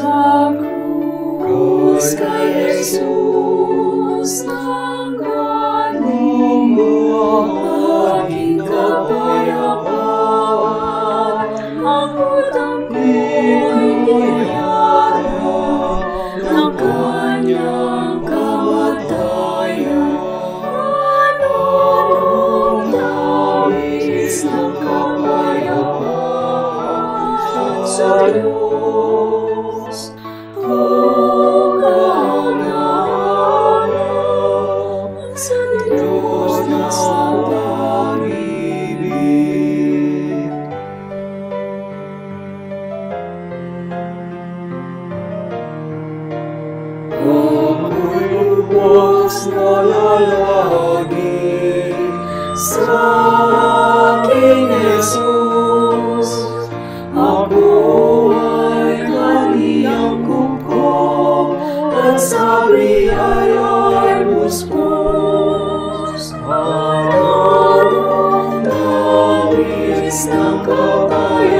Sacro Scaesu saludos. Sa akin, Oh, yeah.